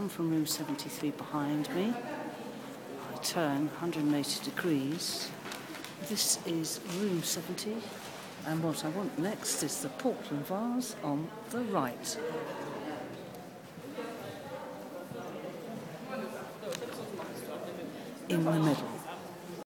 come from room 73 behind me. I turn 180 degrees. This is room 70. And what I want next is the Portland vase on the right. In the middle.